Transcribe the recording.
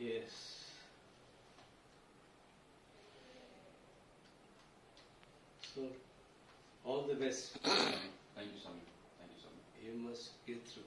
Yes. So, all the best. Thank you, Swami. Thank you, Swami. You must get through.